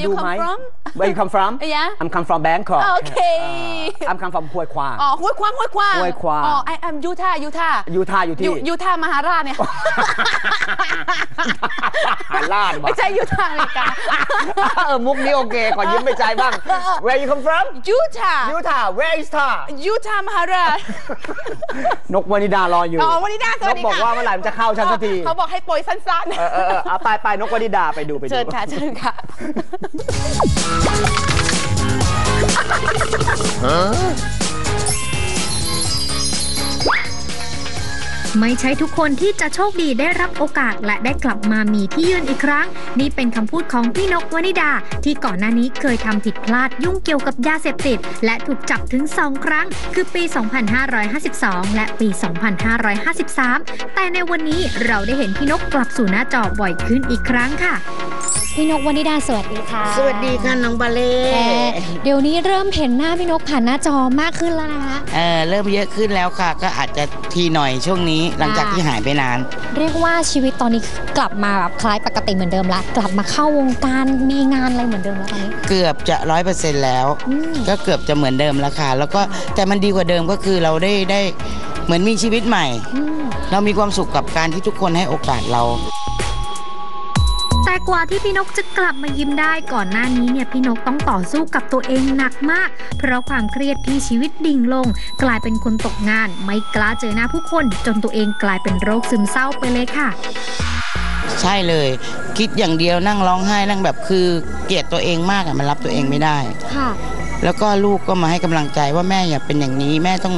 Where ดู you ไหม come from Where you come from Yeah I'm come from Bangkok โอเค I'm come from ห้วยขวาง อ๋อห้วยควางห้วยควางห้วยขวาง อ๋อ I am ยูทายูทายูทาห์อยู่ที่ ยูยูทามหาราชเนี่ยหาลาดว่ะ ไม่ใช่ยูทาอเมริกา เออมุกนี้โอเคขอยิ้มไปใจบ้าง Where you come from ยูทายูทาห์ Where is ทายูทามหาราช นกวานิดารออยู่อ๋อวันนี้น่าสนวัสกดีบอกค่ะว่าเมื่อไหร่มันจะเข้าฉันสักทีเขาบอกให้โปรยสั้นเออเออเออเอาไปไปนกวานิดาไปดูไปๆ ดู เชิญค่ะ เชิญค่ะไม่ใช่ทุกคนที่จะโชคดีได้รับโอกาสและได้กลับมามีที่ยืนอีกครั้ง นี่เป็นคำพูดของพี่นกวนิดา ที่ก่อนหน้านี้เคยทำผิดพลาดยุ่งเกี่ยวกับยาเสพติด และถูกจับถึง 2 ครั้ง คือปี 2552 และปี 2553 แต่ในวันนี้เราได้เห็นพี่นกกลับสู่หน้าจอบ่อยขึ้นอีกครั้งค่ะ พี่นกวนิดาสวัสดีค่ะสวัสดีค่ะน้องบาเล่แต่เดี๋ยวนี้เริ่มเห็นหน้าพี่นกผ่านหน้าจอมากขึ้นแล้วนะคะเออเริ่มเยอะขึ้นแล้วค่ะ ก็อาจจะทีหน่อยช่วงนี้หลังจากที่หายไปนาน เรียกว่าชีวิตตอนนี้กลับมาแบบคล้ายปกติเหมือนเดิมละกลับมาเข้าวงการมีงานอะไรเหมือนเดิมแล้วตอนนี้ เกือบจะร้อยเปอร์เซ็นต์แล้ว อืม ก็เกือบจะเหมือนเดิมแล้วค่ะ แล้วก็แต่มันดีกว่าเดิมก็คือเราได้ได้เหมือนมีชีวิตใหม่ อืม เรามีความสุขกับการที่ทุกคนให้โอกาสเราแต่ กว่าที่พี่นกจะกลับมายิ้มได้ก่อนหน้านี้เนี่ยพี่นกต้องต่อสู้กับตัวเองหนักมาก เพราะความเครียดที่ชีวิตดิ่งลง กลายเป็นคนตกงาน ไม่กล้าเจอหน้าผู้คน จนตัวเองกลายเป็นโรคซึมเศร้าไปเลยค่ะ ใช่เลย คิดอย่างเดียวนั่งร้องไห้นั่งแบบคือเกลียดตัวเองมากอะมันรับตัวเองไม่ได้ ค่ะ แล้วก็ลูกก็มาให้กำลังใจว่าแม่อย่าเป็นอย่างนี้แม่ต้อง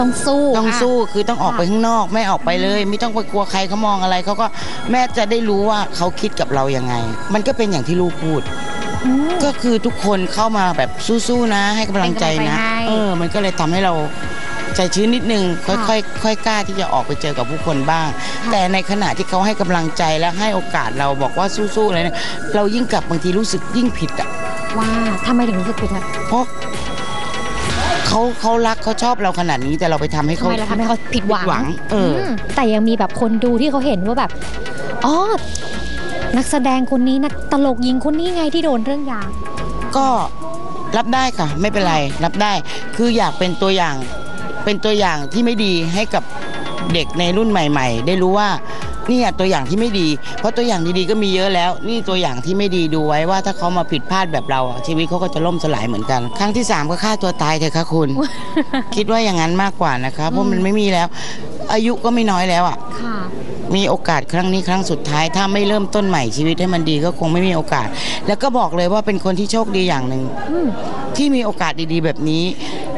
ต้องสู้ต้องค่ะสู้คือต้องออกไปข้างนอกไม่ออกไปเลย ไม่ต้องไปกลัวใครเขามองอะไรเขาก็แม่จะได้รู้ว่าเขาคิดกับเรายังไง มันก็เป็นอย่างที่ลูกพูดอืมก็คือทุกคนเข้ามาแบบสู้ๆนะ ให้กำลังใจเป็นกำลังใจนะให้เออ มันก็เลยทำให้เราใจชื้นนิดนึงค่ค่ะอยๆค่อยกล้าที่จะออกไปเจอกับผู้คนบ้าง แต่ในขณะที่เขาให้กำลังใจและให้โอกาสเราบอกว่าสู้ๆอะไรเนี่ยเรายิ่งกลับบางทีรู้สึกยิ่งผิดอะว่าทำไมถึงรู้สึกผิดคะเพราะ เขาเขารักเขาชอบเราขนาดนี้แต่เราไปทำให้ทำเขา ไมเราทำให้เขาผิดหวังหวังเอออมแต่ยังมีแบบคนดูที่เขาเห็นว่าแบบอ๋อนักแสดงคนนี้นักตลกหญิงคนนี้ไงที่โดนเรื่องยา ก็รับได้ค่ะ ไม่เป็นไรรับได้ คืออยากเป็นตัวอย่างเป็นตัวอย่างที่ไม่ดีให้กับเด็กในรุ่นใหม่ ๆ ได้รู้ว่า นี่อะตัวอย่างที่ไม่ดี เพราะตัวอย่างดีๆก็มีเยอะแล้ว นี่ตัวอย่างที่ไม่ดีดูไว้ว่าถ้าเขามาผิดพลาดแบบเราอะชีวิตเขาก็จะล่มสลายเหมือนกัน ครั้งที่สามก็ฆ่าตัวตายเถอะค่ะคุณ คิดว่าอย่างนั้นมากกว่านะคะเพราะมันไม่มีแล้ว อายุก็ไม่น้อยแล้วอะค่ะมีโอกาสครั้งนี้ครั้งสุดท้าย ถ้าไม่เริ่มต้นใหม่ชีวิตให้มันดีก็คงไม่มีโอกาส แล้วก็บอกเลยว่าเป็นคนที่โชคดีอย่างหนึ่งอืมที่มีโอกาสดีๆ แบบนี้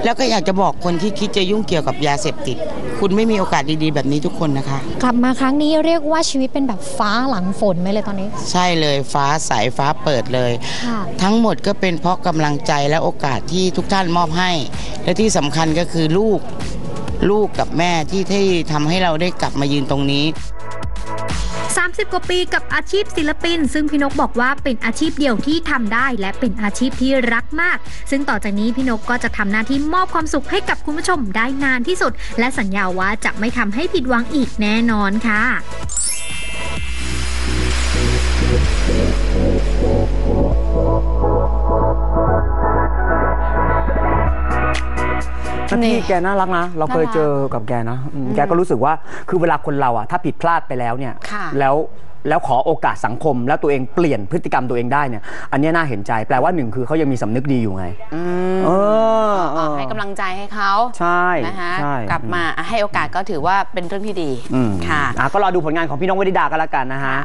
แล้วก็อยากจะบอกคนที่คิดจะยุ่งเกี่ยวกับยาเสพติด คุณไม่มีโอกาสดีๆ แบบนี้ทุกคนนะคะ กลับมาครั้งนี้เรียกว่าชีวิตเป็นแบบฟ้าหลังฝนไหมเลยตอนนี้ ใช่เลยฟ้าใสฟ้าเปิดเลยค่ะทั้งหมดก็เป็นเพราะกำลังใจและโอกาสที่ทุกท่านมอบให้ และที่สำคัญก็คือลูกลูกกับแม่ที่ที่ทำให้เราได้กลับมายืนตรงนี้ 30 กว่าปีกับอาชีพศิลปิน ซึ่งพี่นกบอกว่าเป็นอาชีพเดียวที่ทำได้ และเป็นอาชีพที่รักมาก ซึ่งต่อจากนี้พี่นกก็จะทำหน้าที่มอบความสุขให้กับคุณผู้ชมได้นานที่สุด และสัญญาว่าจะไม่ทำให้ผิดหวังอีกแน่นอนค่ะ แล้วนี่พี่แกน่ารักนะ เราเคยน่ารักเจอกับแกนะอืมแกก็รู้สึกว่าคือเวลาคนเราอะถ้าผิดพลาดไปแล้วเนี่ย ค่ะ แล้วแล้วขอโอกาสสังคม แล้วตัวเองเปลี่ยนพฤติกรรมตัวเองได้เนี่ย อันเนี้ยน่าเห็นใจแปลว่าหนึ่งคือเขายังมีสำนึกดีอยู่ไงอืมเออเออให้กำลังใจให้เขาใช่นะคะใช่กลับมาให้โอกาสก็ถือว่าเป็นเรื่องที่ดีอืมค่ะ อะก็รอดูผลงานของพี่น้องวนิดากันละกันนะฮะ